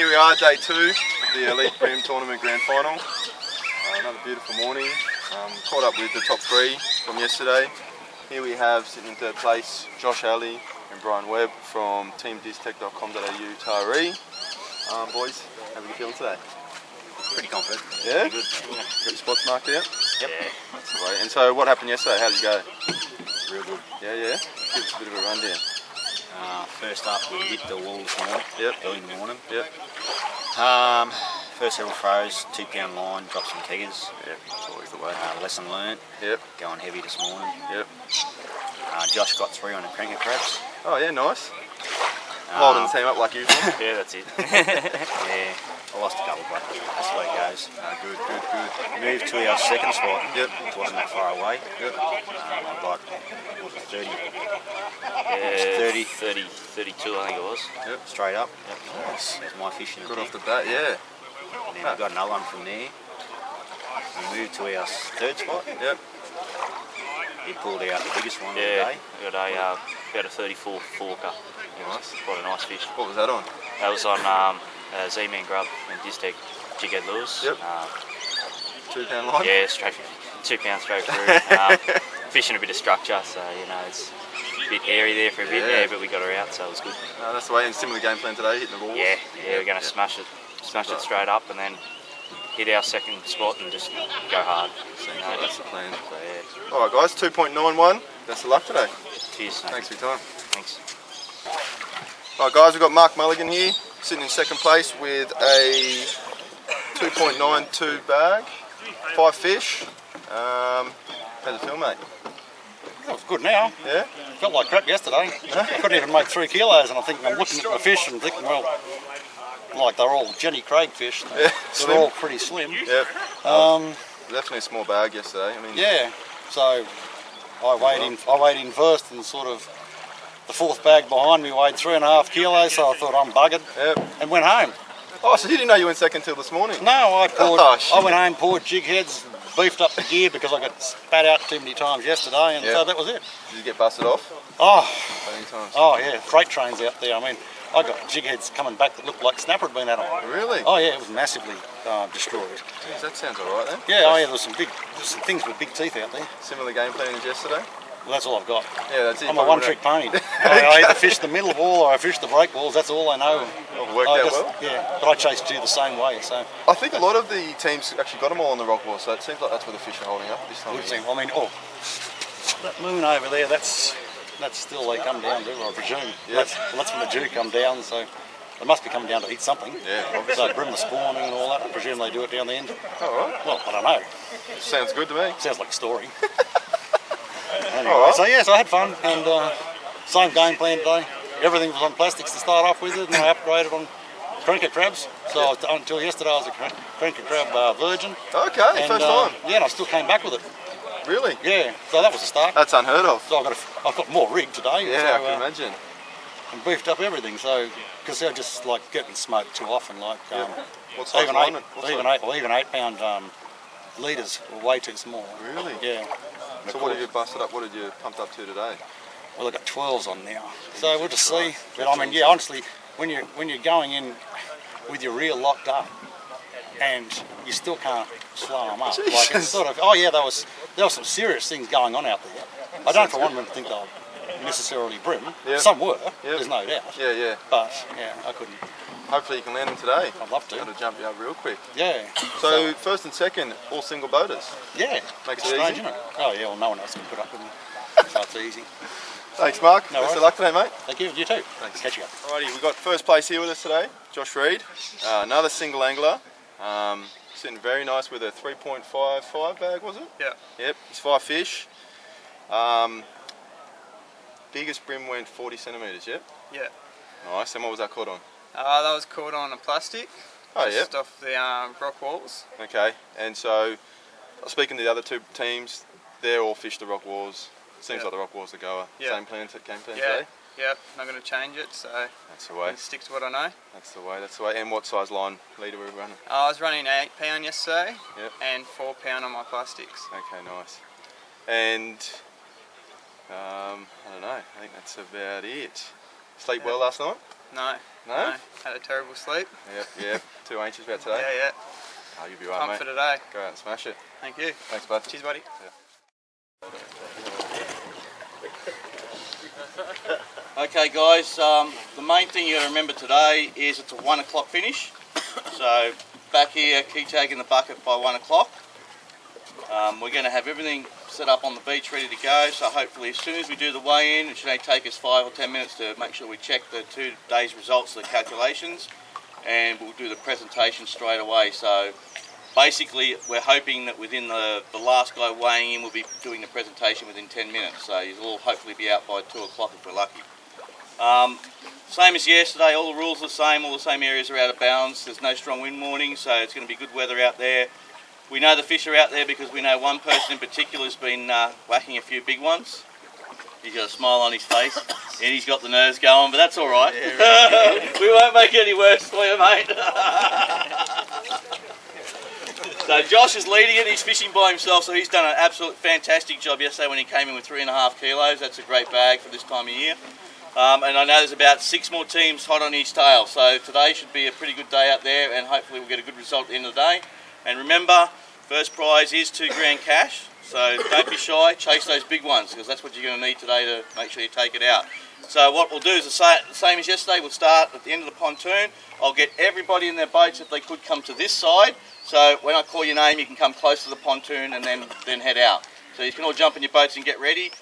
here we are, day two of the Elite Bream Tournament Grand Final. Uh, another beautiful morning. Um, caught up with the top three from yesterday. Here we have, sitting in third place, Josh Alley and Brian Webb from teamdiztek.com.au Taree. Um, boys, how are you feeling today? Pretty confident. Yeah? Pretty good. Got your spots marked out? Yep. That's the. And so what happened yesterday? How did you go? Real good. Yeah, yeah? Give us a bit of a rundown. Uh, first up, we hit the wall this morning. Yep. Early in the morning. Yep. Um, first several throws, two pound line, dropped some keggers. Yep, it's always the way. Uh, lesson learned, Yep, going heavy this morning. yep. Uh, Josh got three on the Cranka crabs. Oh yeah, nice. Holding Um, the team up like usual. Yeah, that's it. yeah, I lost a couple, but that's the way it goes. Ah, good, good, good. Moved to our second spot. Yep. It wasn't that far away. Yep. Um, I got, what was it, 30 Yeah, 30. 30, 32 I think it was. Yep. Straight up. Yep. Nice. That's my fishing. Good off the bat, yeah. And then we got another one from there. We moved to our third spot. Yep. He pulled out the biggest one Yeah, of the day. we got a, uh, about a 34 forker. Nice. quite a nice fish. What was that on? That was on um, uh, Z-Man Grub and Diztek Jighead Lewis. Yep. Um, Two pound line? yeah, straight, two pounds straight through. um, fishing a bit of structure, so you know it's a bit hairy there for a bit, Yeah. yeah, but we got her out, so it was good. No, that's the way. And similar game plan today, hitting the balls. Yeah, yeah, we're going to smash it, smash it straight up, and then hit our second spot and just go hard. Seems You know, that's the plan. so yeah, All right, guys. Two point nine one. Best of luck today. cheers. mate. Thanks for your time. Thanks. All right, guys. We've got Mark Mulligan here, sitting in second place with a 2.92 bag, five fish. Um, how's it feel, mate? That was good now. Yeah. Felt like crap yesterday. I couldn't even make three kilos, and I think I'm looking at the fish and thinking, well, like they're all Jenny Craig fish. Yeah. So Slim. they're all pretty slim. Yep. Um, Definitely a small bag yesterday. I mean. yeah. So I weighed in. I weighed in first, and sort of the fourth bag behind me weighed three and a half kilos. So I thought I'm buggered, Yep. and went home. Oh, so you didn't know you went second till this morning? No, I poured. Oh. I went home, poured jig heads, beefed up the gear because I got spat out too many times yesterday, and Yeah. so that was it. Did you get busted off? Oh, How many times? Oh yeah, freight trains out there. I mean, I got jig heads coming back that looked like snapper had been at them. Really? Oh yeah, it was massively uh, destroyed. Jeez, that sounds alright then. Yeah, oh yeah, there was some big, there's some things with big teeth out there. Similar game plan as yesterday? Well, that's all I've got. Yeah, that's it. I'm a one-trick pony. I, I either fish the middle wall or I fish the break walls. That's all I know. Oh, worked I out just- well. Yeah, but I chase two the same way. So I think a lot of the teams actually got them all on the rock wall, so it seems like that's where the fish are holding up this time we'll of see. year. I mean, oh, that moon over there. That's that's still they come down to, I presume. Yeah. That's, well, that's when the dew come down. So. They must be coming down to eat something. Yeah, So obviously. bream the spawning and all that. I presume they do it down the end. Alright, Well, I don't know. sounds good to me. Sounds like a story. anyway, so yes, I had fun and uh, same game plan today. Everything was on plastics to start off with, and I upgraded on Cranka crabs. So I was, until yesterday, I was a cran- Cranka crab uh, virgin. Okay, And, first uh, time. Yeah, and I still came back with it. Really? Yeah, so that was a start. That's unheard of. So I've got, a, I've got more rig today. Yeah, so, I can uh, imagine. and beefed up everything. So because they're just like getting smoked too often. Like Yeah. um, What size even eight, even eight, well, even eight pound um, leaders were way too small. Really? Yeah. So what have you busted up? What did you pumped up to today? Well, I've got 12s on now, so we'll just see. But I mean, yeah, honestly, when you're when you're going in with your reel locked up, and you still can't slow them up, like it's sort of, oh yeah, there was there was some serious things going on out there. I don't for one minute think they'll necessarily bream. Yeah. Some were, Yeah. there's no doubt. Yeah, yeah. But yeah, I couldn't. Hopefully you can land them today. I'd love to. Got to jump you up real quick. Yeah. So first and second, all single boaters. yeah, Makes it's it strange, easy. isn't it? Oh yeah, well, no one else can put up with me, so it's easy. Thanks, Mark. No Best of luck today, mate. Thank you. You too. Thanks. Catch you up. Alrighty, we've got first place here with us today, Josh Reed. Uh, another single angler. Um, sitting very nice with a 3.55 bag, was it? Yeah. Yep, it's five fish. Um, biggest bream went 40 centimetres, yep? Yeah. Nice, and what was that caught on? Uh, that was caught on a plastic. Oh, yeah. Just off the um, rock walls. Okay, and so speaking to the other two teams, they're all fish the rock walls. Seems Yeah. like the rock walls are goer. Yeah. Same plan, game plan Yeah. today? Yep. Not going to change it, so That's the way. Stick to what I know. That's the way. That's the way. And what size line leader were we running? I was running eight pound yesterday Yep. and four pound on my plastics. Okay, nice. And um, I don't know. I think that's about it. Sleep well last night? No. No? Had a terrible sleep. Yep, yep. Too anxious about today? Yeah, yeah. Oh, you'll be right, Pumped mate. for today. Go out and smash it. Thank you. Thanks, bud. Cheers, buddy. Okay, guys. Um, the main thing you got to remember today is it's a one o'clock finish. So back here, key tag in the bucket by one o'clock. Um, we're going to have everything set up on the beach, ready to go. So hopefully, as soon as we do the weigh-in, it should only take us five or ten minutes to make sure we check the two days' results, of the calculations, and we'll do the presentation straight away. So basically, we're hoping that within the, the last guy weighing in, we'll be doing the presentation within 10 minutes. So all hopefully be out by 2 o'clock if we're lucky. Um, same as yesterday, all the rules are the same, all the same areas are out of bounds. There's no strong wind warning, so it's going to be good weather out there. We know the fish are out there because we know one person in particular has been uh, whacking a few big ones. He's got a smile on his face and he's got the nerves going, but that's all right. we won't make it any worse for you, mate. So Josh is leading it. He's fishing by himself, so he's done an absolute fantastic job yesterday when he came in with three and a half kilos. That's a great bag for this time of year. Um, and I know there's about six more teams hot on his tail. So today should be a pretty good day out there, and hopefully we'll get a good result at the end of the day. And remember, first prize is two grand cash. So don't be shy. Chase those big ones because that's what you're going to need today to make sure you take it out. So what we'll do is the sa- the same as yesterday. We'll start at the end of the pontoon. I'll get everybody in their boats if they could come to this side. So when I call your name, you can come close to the pontoon and then then head out. So you can all jump in your boats and get ready.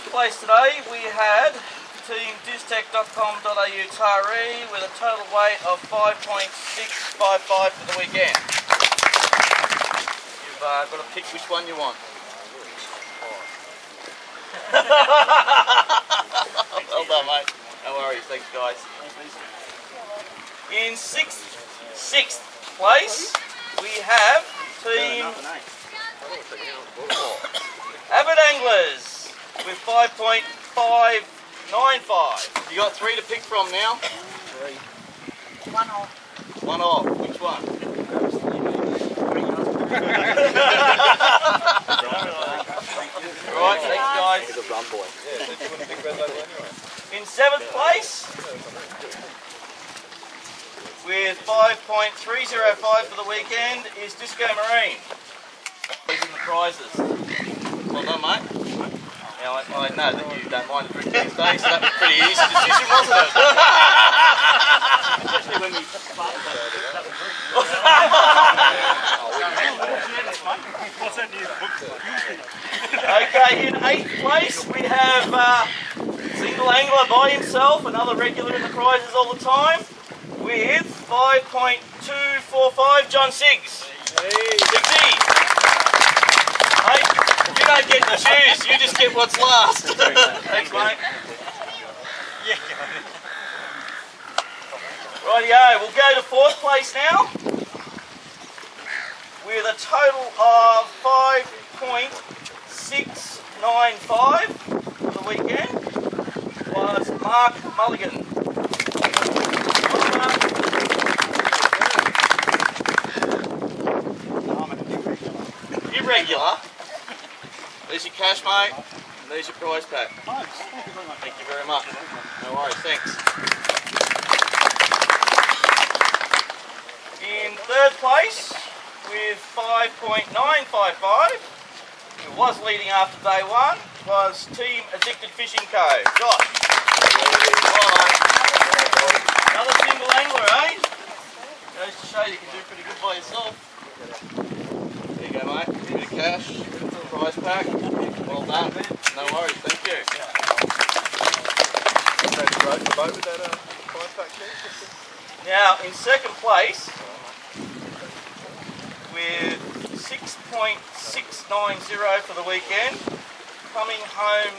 Fifth place today we had team diztek.com.au Taree with a total weight of 5.655 for the weekend. You've uh, got to pick which one you want. well done mate. No worries, thanks guys. In sixth, sixth place, we have team Avid Anglers with 5.595. You got three to pick from now? Three. One off. One off. Which one? right, thanks guys. In seventh place, with 5.305 for the weekend is Disco Marine. These are the prizes. Well done, mate. Now, I, I know that you don't mind the drink these days, so that was a pretty easy decision, wasn't it? Especially when we Okay, in eighth place we have uh, single angler by himself, another regular in the prizes all the time, with 5.245 John Siggs. Siggsy. Get to choose, you just get what's last. Thanks, mate. Rightio, we'll go to fourth place now with a total of 5.695 for the weekend was Mark Mulligan. Irregular. There's your cash, mate. And there's your prize pack. Thanks. Thank you very much. No worries, thanks. In third place, with 5.955, who was leading after day one, was Team Addicted Fishing Co. Josh. Another single angler, eh? Goes to show you can do pretty good by yourself. There you go, mate. Bit of cash, prize pack. Well done. No worries, thank you. So you rode the boat with that uh, prize pack there? Now, in second place, with 6.690 for the weekend, coming home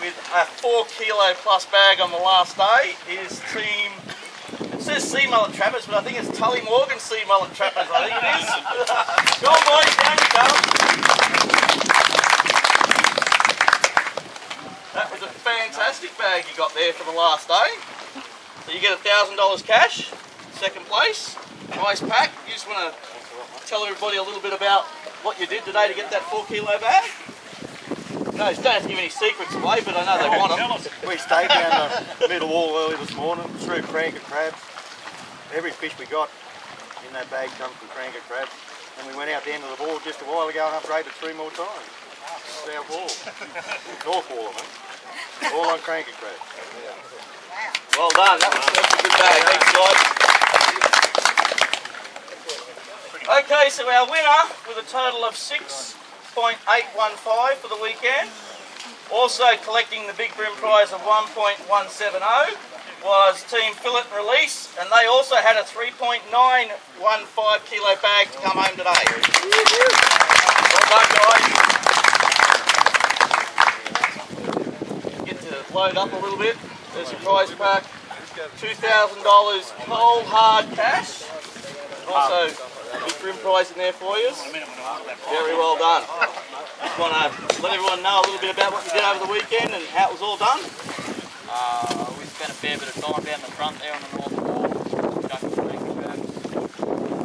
with a four kilo plus bag on the last day is team. It says Sea Mullet Trappers, but I think it's Tully Morgan Sea Mullet Trappers. I think it is. Go on, boys, down you go. That was a fantastic bag you got there for the last day. So you get a thousand dollars cash, second place, nice pack. You just want to tell everybody a little bit about what you did today to get that four kilo bag. No, don't have to give any secrets away, but I know they want them. We stayed down the middle wall early this morning, threw Cranka crabs. Every fish we got in that bag comes from Cranka crabs. And we went out the end of the ball just a while ago and upgraded three more times. South wall. North wall, I mean. All on Cranka crabs. Well done, that was, a good bag. Thanks, guys. Okay, so our winner with a total of 6.815 for the weekend, also collecting the big bream prize of 1.170 was Team Fillet and Release, and they also had a 3.915 kilo bag to come home today. Well done, guys. Get to load up a little bit. There's your prize pack. $2,000 cold hard cash. Also, big grim prize in there for you. Very well done. Just want to let everyone know a little bit about what you did over the weekend and how it was all done. Uh, we spent a fair bit of time down the front there on the north wall, chucking some anchor a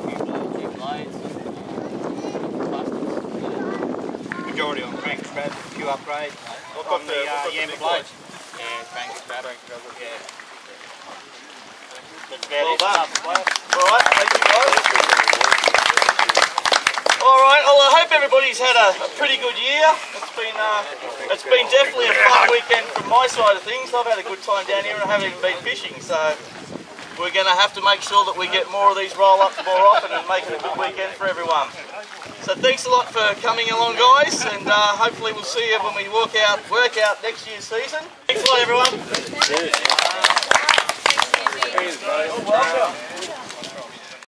few, bl- blades, and busters. Majority on Cranka crabs, a few upgrades What on got the the, uh, got the blades. Alright, well I hope everybody's had a, a pretty good year. It's been uh, it's been definitely a fun weekend from my side of things. I've had a good time down here and I haven't even been fishing, so we're gonna have to make sure that we get more of these roll ups more often and make it a good weekend for everyone. So thanks a lot for coming along guys and uh, hopefully we'll see you when we walk out work out next year's season. Thanks a lot everyone. You're welcome.